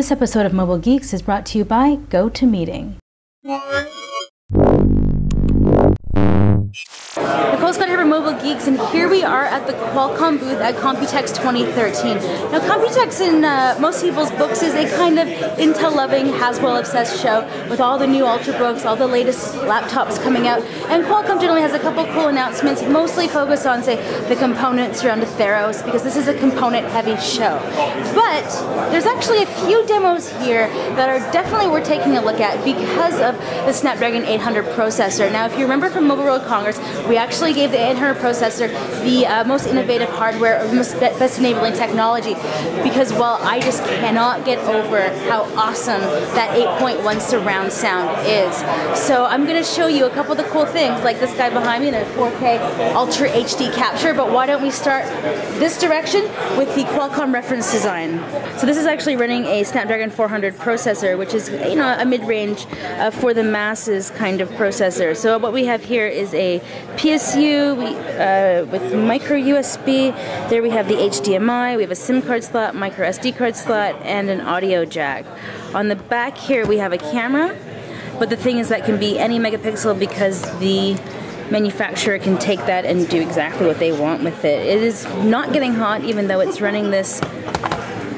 This episode of Mobile Geeks is brought to you by GoToMeeting. Nicole Scott here from Mobile Geeks, and here we are at the Qualcomm booth at Computex 2013. Now, Computex in uh, most people's books is a kind of Intel-loving, Haswell-obsessed show with all the new Ultrabooks, all the latest laptops coming out, and Qualcomm generally has a couple cool announcements, mostly focus on, say, the components around Theros, because this is a component-heavy show. But there's actually a few demos here that are definitely worth taking a look at because of the Snapdragon 800 processor. Now, if you remember from Mobile World Congress, we actually gave the 800 processor the uh, most innovative hardware, most best enabling technology, because while I just cannot get over how awesome that 8.1 surround sound is. So I'm going to show you a couple of the cool things, like this guy behind me in a 4K Ultra HD capture, but why don't we start this direction with the Qualcomm reference design. So this is actually running a Snapdragon 400 processor, which is you know a mid-range uh, for the masses kind of processor. So what we have here is a PSU we, uh, with micro USB. There we have the HDMI. We have a SIM card slot, micro SD card slot, and an audio jack. On the back here we have a camera, but the thing is that can be any megapixel because the manufacturer can take that and do exactly what they want with it. It is not getting hot even though it's running this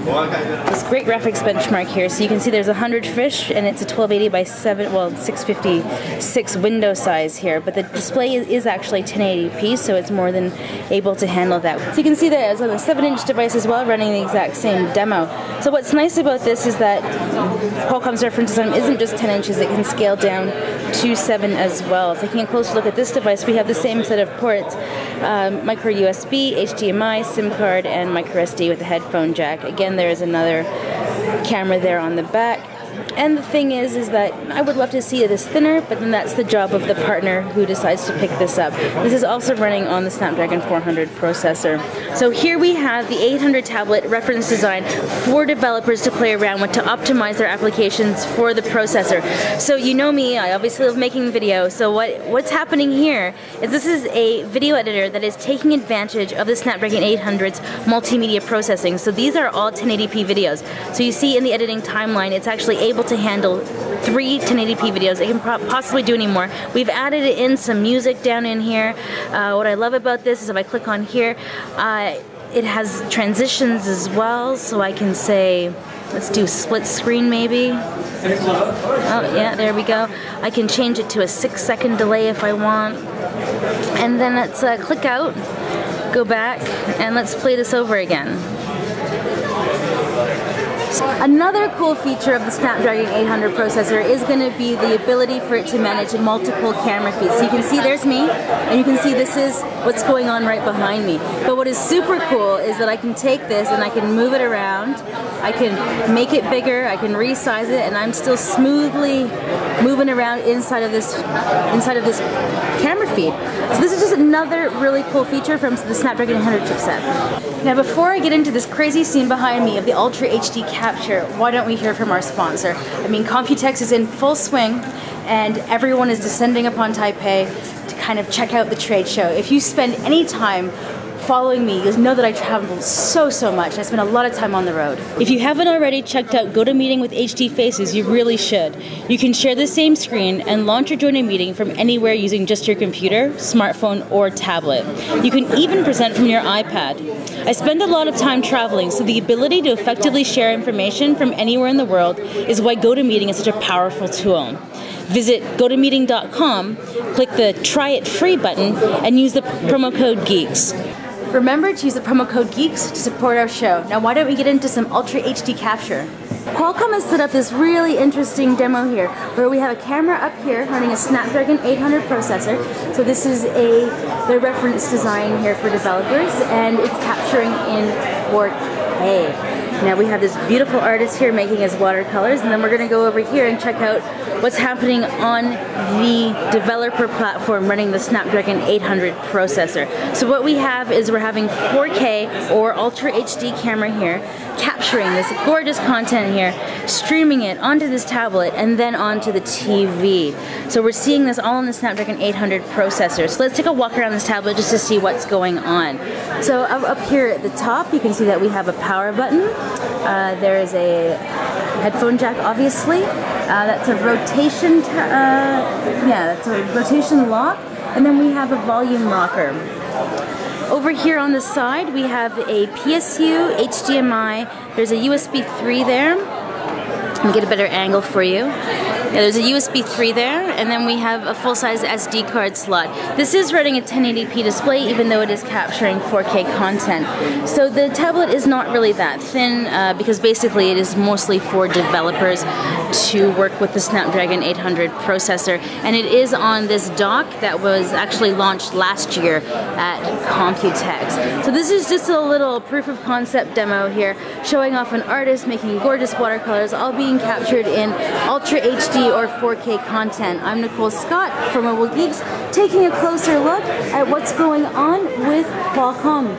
this great graphics benchmark here. So you can see there's 100 fish and it's a 1280 by 7, well 656 window size here. But the display is actually 1080p so it's more than able to handle that. So you can see that it's on a 7 inch device as well running the exact same demo. So what's nice about this is that Qualcomm's reference design isn't just 10 inches, it can scale down to 7 as well. Taking a closer look at this device, we have the same set of ports, um, micro USB, HDMI, SIM card, and micro SD with a headphone jack. Again, there is another camera there on the back. And the thing is, is that I would love to see it this thinner, but then that's the job of the partner who decides to pick this up. This is also running on the Snapdragon 400 processor. So here we have the 800 tablet reference design for developers to play around with to optimize their applications for the processor. So you know me, I obviously love making video. So what what's happening here is this is a video editor that is taking advantage of the Snapdragon 800's multimedia processing. So these are all 1080p videos. So you see in the editing timeline, it's actually able to handle three 1080p videos. It can possibly do any more. We've added in some music down in here. Uh, what I love about this is if I click on here, uh, it has transitions as well, so I can say, let's do split screen maybe. Oh yeah, there we go. I can change it to a six second delay if I want. And then let's uh, click out, go back, and let's play this over again. Another cool feature of the Snapdragon 800 processor is going to be the ability for it to manage multiple camera feeds. So you can see there's me, and you can see this is what's going on right behind me. But what is super cool is that I can take this and I can move it around, I can make it bigger, I can resize it, and I'm still smoothly moving around inside of this inside of this camera feed. So this is just another really cool feature from the Snapdragon 800 chipset. Now before I get into this crazy scene behind me of the Ultra HD capture, why don't we hear from our sponsor? I mean, Computex is in full swing and everyone is descending upon Taipei to kind of check out the trade show. If you spend any time following me, you'll know that I travel so, so much. I spend a lot of time on the road. If you haven't already checked out GoToMeeting with HD Faces, you really should. You can share the same screen and launch or join a meeting from anywhere using just your computer, smartphone, or tablet. You can even present from your iPad. I spend a lot of time traveling, so the ability to effectively share information from anywhere in the world is why GoToMeeting is such a powerful tool. Visit gotomeeting.com, click the Try It Free button, and use the promo code GEEKS. Remember to use the promo code GEEKS to support our show. Now why don't we get into some Ultra HD capture. Qualcomm has set up this really interesting demo here where we have a camera up here running a Snapdragon 800 processor. So this is a the reference design here for developers and it's capturing in 4K. Now we have this beautiful artist here making his watercolors and then we're going to go over here and check out what's happening on the developer platform running the Snapdragon 800 processor. So what we have is we're having 4K or Ultra HD camera here capturing this gorgeous content here, streaming it onto this tablet and then onto the TV. So we're seeing this all on the Snapdragon 800 processor. So let's take a walk around this tablet just to see what's going on. So up, here at the top you can see that we have a power button uh, there is a headphone jack, obviously. Uh, that's a rotation, uh, yeah, that's a rotation lock. And then we have a volume rocker. Over here on the side, we have a PSU, HDMI. There's a USB 3 there. Me get a better angle for you. Yeah, there's a USB 3 there, and then we have a full-size SD card slot. This is running a 1080p display, even though it is capturing 4K content. So the tablet is not really that thin, uh, because basically it is mostly for developers to work with the Snapdragon 800 processor, and it is on this dock that was actually launched last year at Computex. So this is just a little proof of concept demo here, showing off an artist making gorgeous watercolors, all being captured in Ultra HD or 4K content. I'm Nicole Scott from Mobile Geeks, taking a closer look at what's going on with Qualcomm.